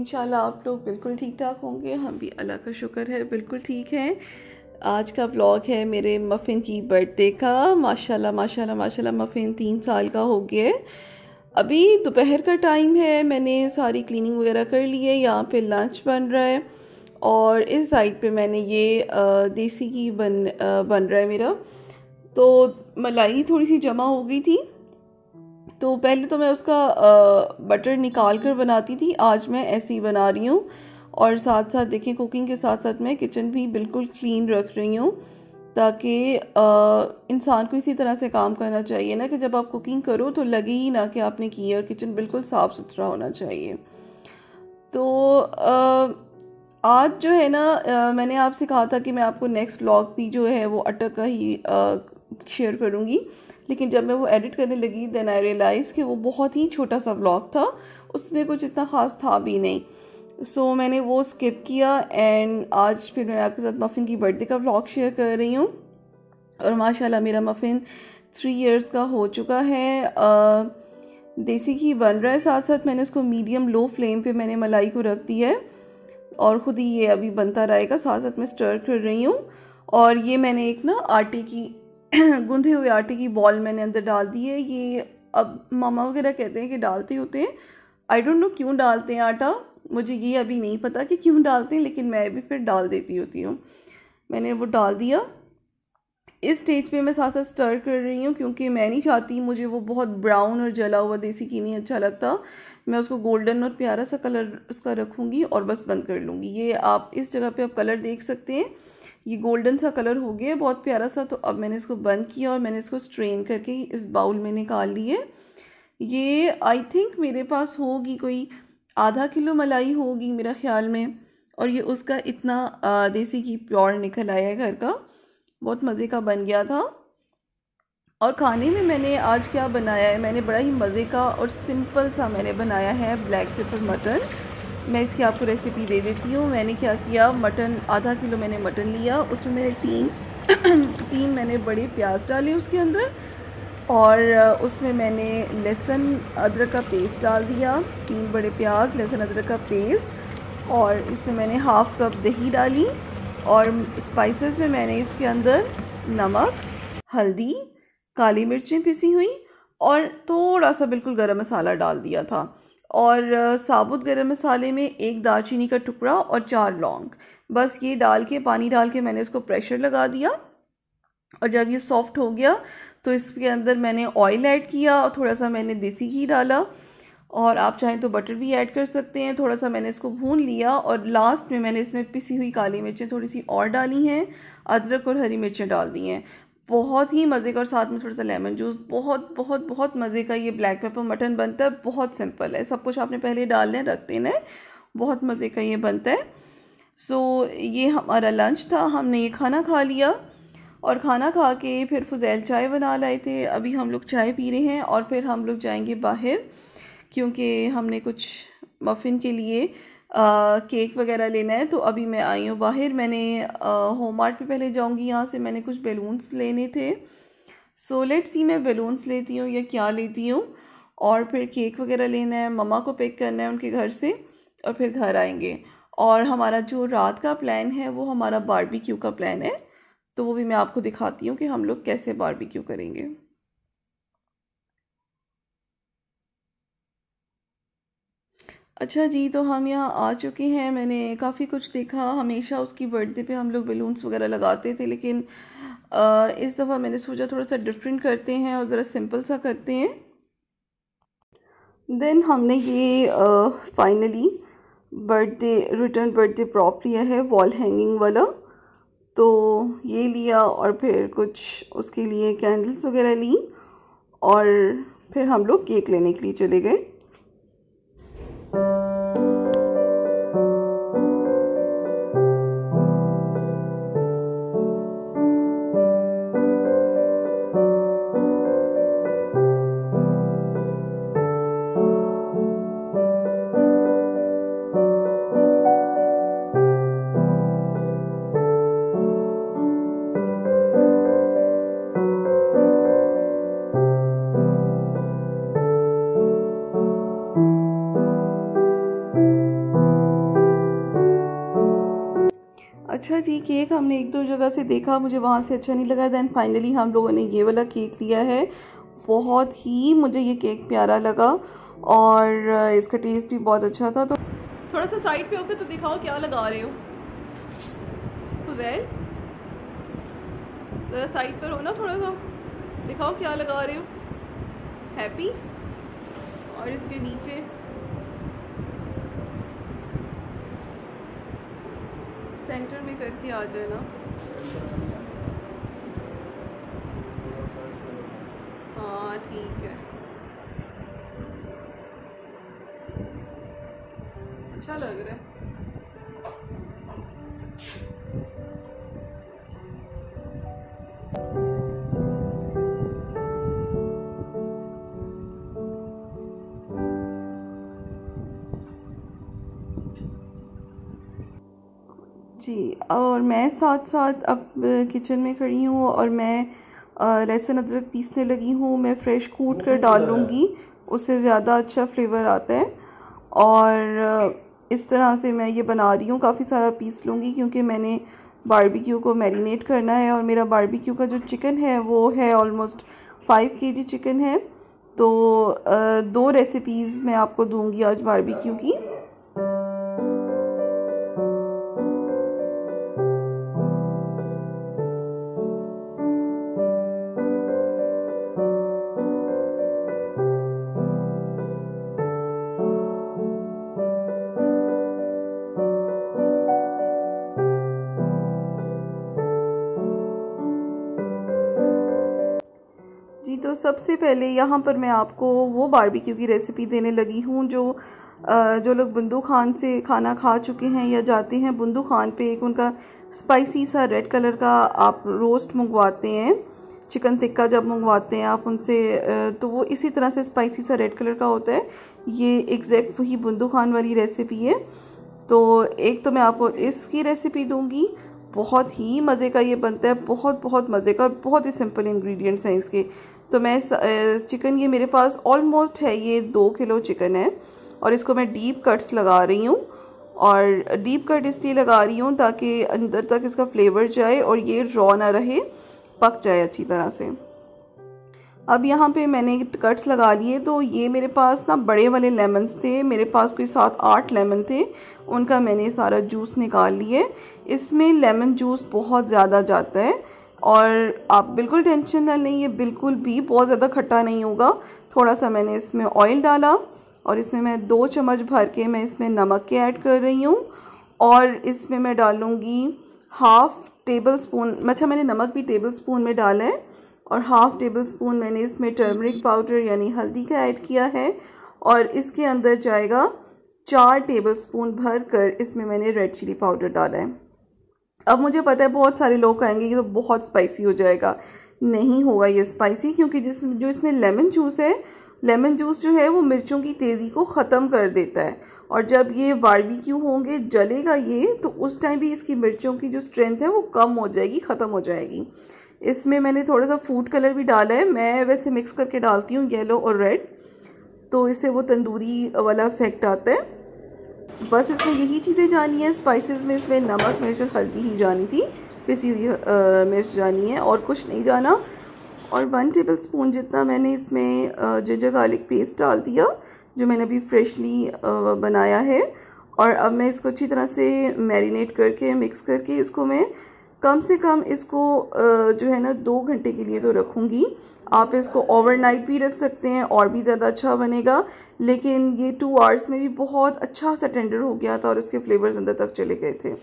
इन आप लोग बिल्कुल ठीक ठाक होंगे। हम भी अल्लाह का शुक्र है, बिल्कुल ठीक हैं। आज का व्लॉग है मेरे मफ़िन की बर्थडे का। माशाल्लाह माशाल्लाह माशाल्लाह मफ़िन तीन साल का हो गया अभी दोपहर का टाइम है, मैंने सारी क्लीनिंग वगैरह कर ली है। यहाँ पे लंच बन रहा है और इस साइड पे मैंने ये देसी घी बन बन रहा है मेरा। तो मलाई थोड़ी सी जमा हो गई थी। तो पहले तो मैं उसका आ, बटर निकाल कर बनाती थी। आज मैं ऐसे ही बना रही हूँ। और साथ साथ देखें कुकिंग के साथ साथ मैं किचन भी बिल्कुल क्लीन रख रही हूँ ताकि इंसान को इसी तरह से काम करना चाहिए ना कि जब आप कुकिंग करो तो लगे ही ना कि आपने की और किचन बिल्कुल साफ़ सुथरा होना चाहिए। तो आ, आज जो है ना आ, मैंने आपसे कहा था कि मैं आपको नेक्स्ट व्लॉग भी जो है वो अटक का ही शेयर करूँगी। लेकिन जब मैं वो एडिट करने लगी देन आई रियलाइज़ कि वो बहुत ही छोटा सा व्लॉग था। उसमें कुछ इतना ख़ास था भी नहीं। सो so, मैंने वो स्किप किया एंड आज फिर मैं आपके साथ मफ़िन की बर्थडे का व्लॉग शेयर कर रही हूँ। और माशाल्लाह मेरा मफ़िन थ्री इयर्स का हो चुका है। आ, देसी घी बन रहा है साथ साथ मैंने उसको मीडियम लो फ्लेम पे मैंने मलाई को रख दिया है। और ख़ुद ही ये अभी बनता रहेगा साथ साथ मैं स्टर कर रही हूँ। और ये मैंने एक ना आटे की गूंधे हुए आटे की बॉल मैंने अंदर डाल दी है। ये अब मामा वगैरह कहते हैं कि डालते होते हैं। आई डोंट नो क्यों डालते हैं आटा। मुझे ये अभी नहीं पता कि क्यों डालते हैं, लेकिन मैं भी फिर डाल देती होती हूँ। मैंने वो डाल दिया। इस स्टेज पे मैं साथ साथ स्टर कर रही हूँ, क्योंकि मैं नहीं चाहती, मुझे वो बहुत ब्राउन और जला हुआ देसी की नहीं अच्छा लगता। मैं उसको गोल्डन और प्यारा सा कलर उसका रखूँगी और बस बंद कर लूँगी। ये आप इस जगह पे आप कलर देख सकते हैं। ये गोल्डन सा कलर हो गया, बहुत प्यारा सा। तो अब मैंने इसको बंद किया और मैंने इसको स्ट्रेन करके इस बाउल में निकाल लिए ये आई थिंक मेरे पास होगी कोई आधा किलो मलाई होगी मेरा ख्याल में। और ये उसका इतना देसी घी प्योर निकल आया है घर का। बहुत मज़े का बन गया था। और खाने में मैंने आज क्या बनाया है? मैंने बड़ा ही मज़े का और सिंपल सा मैंने बनाया है ब्लैक पेपर मटन मैं इसकी आपको रेसिपी दे देती हूँ। मैंने क्या किया? मटन, आधा किलो मैंने मटन लिया। उसमें मैंने तीन तीन मैंने बड़े प्याज डाले उसके अंदर और उसमें मैंने लहसुन, अदरक का पेस्ट डाल दिया। तीन बड़े प्याज, लहसुन, अदरक का पेस्ट और इसमें मैंने हाफ़ कप दही डाली और स्पाइसेस में मैंने इसके अंदर नमक, हल्दी, काली मिर्चें पिसी हुई और थोड़ा सा बिल्कुल गरम मसाला डाल दिया था। और साबुत गरम मसाले में एक दालचीनी का टुकड़ा और चार लौंग। बस ये डाल के, पानी डाल के मैंने इसको प्रेशर लगा दिया और जब ये सॉफ्ट हो गया तो इसके अंदर मैंने ऑयल ऐड किया और थोड़ा सा मैंने देसी घी डाला। और आप चाहें तो बटर भी ऐड कर सकते हैं। थोड़ा सा मैंने इसको भून लिया और लास्ट में मैंने इसमें पिसी हुई काली मिर्चें थोड़ी सी और डाली हैं। अदरक और हरी मिर्चें डाल दी हैं। बहुत ही मज़े का और साथ में थोड़ा सा लेमन जूस बहुत बहुत बहुत मज़े का ये ब्लैक पेपर मटन बनता है, बहुत सिंपल है। सब कुछ आपने पहले डाल लें रख देना है। बहुत मज़े का ये बनता है। सो ये हमारा लंच था, हमने ये खाना खा लिया और खाना खा के फिर फुजैल चाय बना लाए थे। अभी हम लोग चाय पी रहे हैं और फिर हम लोग जाएँगे बाहर क्योंकि हमने कुछ मफ़िन के लिए केक वगैरह लेना है तो अभी मैं आई हूँ बाहर। मैंने होम मार्ट पर पहले जाऊँगी, यहाँ से मैंने कुछ बैलून्स लेने थे। सो लेट सी मैं बैलून्स लेती हूँ या क्या लेती हूँ। और फिर केक वगैरह लेना है ममा को पिक करना है उनके घर से, और फिर घर आएँगे। और हमारा जो रात का प्लान है, वो हमारा बारबेक्यू का प्लान है। तो वो भी मैं आपको दिखाती हूँ कि हम लोग कैसे बारबेक्यू करेंगे। अच्छा जी तो हम यहाँ आ चुके हैं। मैंने काफ़ी कुछ देखा। हमेशा उसकी बर्थडे पे हम लोग बलून्स वगैरह लगाते थे लेकिन आ, इस दफ़ा मैंने सोचा थोड़ा सा डिफरेंट करते हैं और ज़रा सिंपल सा करते हैं। देन हमने ये finally birthday return birthday prop लिया है वॉल हैंगिंग वाला। तो ये लिया और फिर कुछ उसके लिए कैंडल्स वगैरह ली और फिर हम लोग केक लेने के लिए चले गए। अच्छा जी, केक हमने एक दो जगह से देखा, मुझे वहाँ से अच्छा नहीं लगा। दैन फाइनली हम लोगों ने ये वाला केक लिया है। बहुत ही मुझे ये केक प्यारा लगा और इसका टेस्ट भी बहुत अच्छा था। तो थोड़ा सा साइड पे होकर तो दिखाओ क्या लगा रहे हो। ज़रा साइड पर हो ना थोड़ा सा। दिखाओ क्या लगा रहे हो। हैप्पी और इसके नीचे? सेंटर में करके आ जाए ना। हाँ ठीक है। अच्छा लग रहा है। जी और मैं साथ साथ अब किचन में खड़ी हूँ और मैं लहसुन अदरक पीसने लगी हूँ। मैं फ़्रेश कूट कर डाल लूँगी उससे ज़्यादा अच्छा फ्लेवर आता है। और इस तरह से मैं ये बना रही हूँ काफ़ी सारा पीस लूँगी क्योंकि मैंने बारबेक्यू को मैरिनेट करना है और मेरा बारबेक्यू का जो चिकन है वो है ऑलमोस्ट फाइव के जी चिकन है। तो दो रेसिपीज़ मैं आपको दूँगी आज बारबेक्यू की। सबसे पहले यहाँ पर मैं आपको वो बारबेक्यू की रेसिपी देने लगी हूँ जो जो लोग बंदू खान से खाना खा चुके हैं या जाते हैं, बंदू खान पे एक उनका स्पाइसी सा रेड कलर का आप रोस्ट मंगवाते हैं चिकन टिक्का जब मंगवाते हैं आप उनसे तो वो इसी तरह से स्पाइसी सा रेड कलर का होता है। ये एग्जैक्ट वही बंदू खान वाली रेसिपी है। तो एक तो मैं आपको इसकी रेसिपी दूँगी। बहुत ही मज़े का ये बनता है, बहुत बहुत मज़े का और बहुत ही सिंपल इंग्रेडिएंट्स हैं इसके। तो मैं चिकन ये मेरे पास ऑलमोस्ट है, ये दो किलो चिकन है और इसको मैं डीप कट्स लगा रही हूँ और डीप कट इसलिए लगा रही हूँ ताकि अंदर तक इसका फ्लेवर जाए और ये रॉ ना रहे, पक जाए अच्छी तरह से। अब यहाँ पे मैंने कट्स लगा लिए तो ये मेरे पास ना बड़े वाले लेमन्स थे, मेरे पास कोई सात आठ लेमन थे, उनका मैंने सारा जूस निकाल लिए। इसमें लेमन जूस बहुत ज़्यादा जाता है और आप बिल्कुल टेंशन ना लें, ये बिल्कुल भी बहुत ज़्यादा खट्टा नहीं होगा। थोड़ा सा मैंने इसमें ऑयल डाला और इसमें मैं दो चम्मच भर के मैं इसमें नमक के ऐड कर रही हूँ और इसमें मैं डालूँगी हाफ़ टेबल स्पून अच्छा मैंने नमक भी टेबल स्पून में डाला है और हाफ़ टेबल स्पून मैंने इसमें टर्मरिक पाउडर यानी हल्दी का ऐड किया है और इसके अंदर जाएगा चार टेबल स्पून भर कर इसमें मैंने रेड चिली पाउडर डाला है। अब मुझे पता है बहुत सारे लोग कहेंगे कि तो बहुत स्पाइसी हो जाएगा। नहीं होगा ये स्पाइसी क्योंकि जिस, जो इसमें लेमन जूस है लेमन जूस जो है वो मिर्चों की तेज़ी को ख़त्म कर देता है। और जब ये बारबेक्यू होंगे, जलेगा ये तो उस टाइम भी इसकी मिर्चों की जो स्ट्रेंथ है वो कम हो जाएगी, ख़त्म हो जाएगी। इसमें मैंने थोड़ा सा फ़ूड कलर भी डाला है। मैं वैसे मिक्स करके डालती हूँ येलो और रेड तो इससे वो तंदूरी वाला इफ़ेक्ट आता है। बस इसमें यही चीज़ें जानी है। स्पाइसेस में इसमें नमक, मिर्च और हल्दी ही जानी थी। पिसी हुई मिर्च जानी है और कुछ नहीं जाना। और वन टेबल स्पून जितना मैंने इसमें जिंजर गार्लिक पेस्ट डाल दिया, जो मैंने अभी फ्रेशली बनाया है। और अब मैं इसको अच्छी तरह से मैरिनेट करके मिक्स करके इसको मैं कम से कम इसको जो है ना, दो घंटे के लिए तो रखूँगी। आप इसको ओवरनाइट भी रख सकते हैं और भी ज़्यादा अच्छा बनेगा। लेकिन ये टू आवर्स में भी बहुत अच्छा सा टेंडर हो गया था और इसके फ्लेवर्स अंदर तक चले गए थे।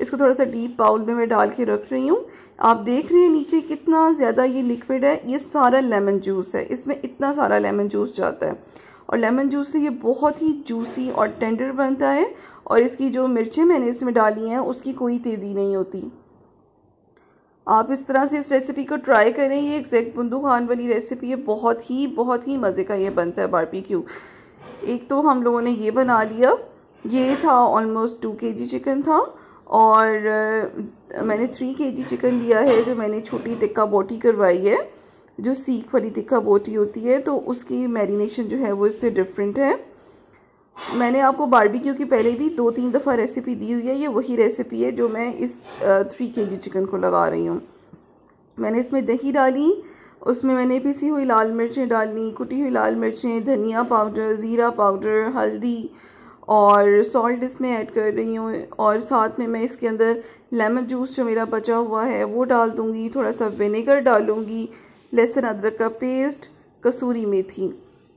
इसको थोड़ा सा डीप बाउल में मैं डाल के रख रही हूँ। आप देख रहे हैं नीचे कितना ज़्यादा ये लिक्विड है। ये सारा लेमन जूस है। इसमें इतना सारा लेमन जूस जाता है। और लेमन जूस से ये बहुत ही जूसी और टेंडर बनता है। और इसकी जो मिर्चें मैंने इसमें डाली हैं, उसकी कोई तेज़ी नहीं होती। आप इस तरह से इस रेसिपी को ट्राई करें, ये एग्जैक्ट बुंदू खान वाली रेसिपी है, बहुत ही बहुत ही मज़े का ये बनता है बारबेक्यू एक तो हम लोगों ने ये बना लिया, ये था ऑलमोस्ट टू के जी चिकन था और मैंने थ्री के जी चिकन लिया है जो मैंने छोटी टिक्का बोटी करवाई है, जो सीख वाली टिक्का बोटी होती है तो उसकी मैरिनेशन जो है वो इससे डिफरेंट है। मैंने आपको बारबेक्यू की पहले भी दो तीन दफ़ा रेसिपी दी हुई है, ये वही रेसिपी है जो मैं इस थ्री के जी चिकन को लगा रही हूँ। मैंने इसमें दही डाली, उसमें मैंने पीसी हुई लाल मिर्चें डाली, कुटी हुई लाल मिर्चें, धनिया पाउडर ज़ीरा पाउडर हल्दी और सॉल्ट इसमें ऐड कर रही हूँ और साथ में मैं इसके अंदर लेमन जूस जो मेरा बचा हुआ है, वो डाल दूँगी थोड़ा सा विनेगर डालूँगी, लहसुन, अदरक का पेस्ट कसूरी मेथी।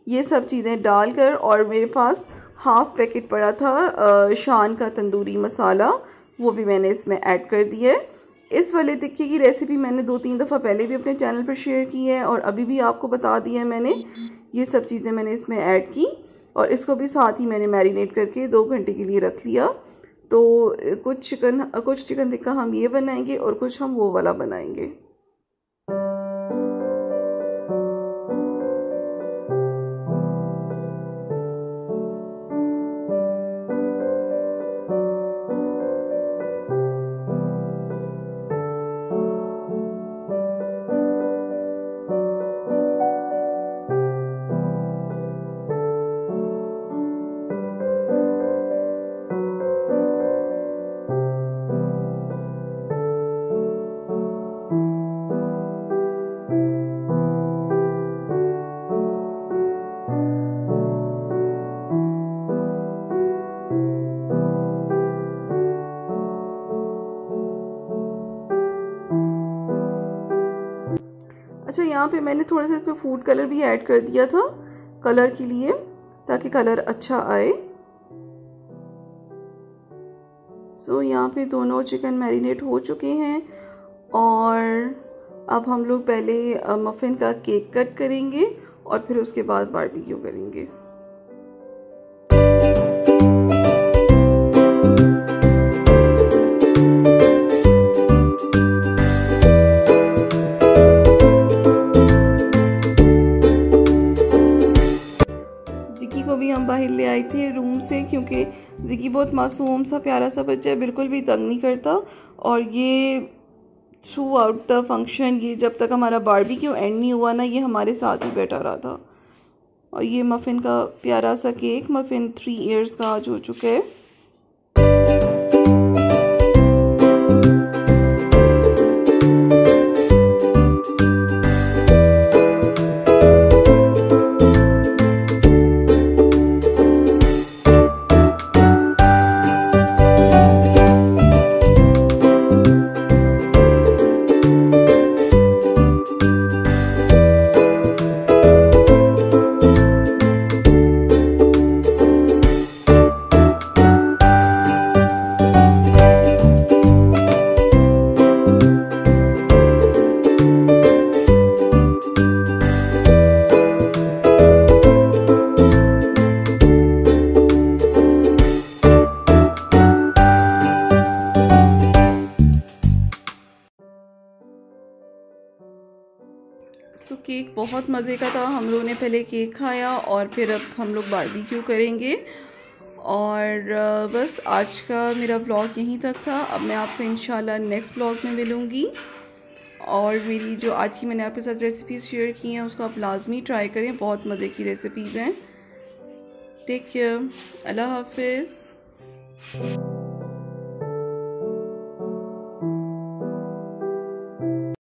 ये सब चीज़ें डालकर और मेरे पास हाफ़ पैकेट पड़ा था शान का तंदूरी मसाला, वो भी मैंने इसमें ऐड कर दिया है। इस वाले टिक्के की रेसिपी मैंने दो तीन दफ़ा पहले भी अपने चैनल पर शेयर की है और अभी भी आपको बता दिया है मैंने, ये सब चीज़ें मैंने इसमें ऐड की और इसको भी साथ ही मैंने मैरिनेट करके दो घंटे के लिए रख लिया। तो कुछ चिकन कुछ चिकन टिक्का हम ये बनाएँगे और कुछ हम वो वाला बनाएँगे। अच्छा यहाँ पे मैंने थोड़ा सा इसमें फ़ूड कलर भी ऐड कर दिया था कलर के लिए ताकि कलर अच्छा आए। सो so, यहाँ पे दोनों चिकन मैरिनेट हो चुके हैं और अब हम लोग पहले मफ़िन का केक कट करेंगे और फिर उसके बाद बारबेक्यू करेंगे। बहुत मासूम, सा प्यारा सा बच्चा है, बिल्कुल भी तंग नहीं करता। और ये थ्रू आउट द फ़ंक्शन ये जब तक हमारा बारबी क्यों एंड नहीं हुआ ना, ये हमारे साथ ही बैठा रहा था। और ये मफ़िन का प्यारा सा केक मफ़िन थ्री ईयर्स का आज हो चुका है। बहुत मज़े का था। हम लोगों ने पहले केक खाया और फिर अब हम लोग बारबेक्यू करेंगे। और बस आज का मेरा ब्लॉग यहीं तक था। अब मैं आपसे इंशाल्लाह नेक्स्ट ब्लॉग में मिलूँगी। और मेरी जो आज की मैंने आपके साथ रेसिपीज़ शेयर की हैं, उसको आप लाजमी ट्राई करें। बहुत मज़े की रेसिपीज़ हैं। टेक केयर अल्लाह हाफिज़।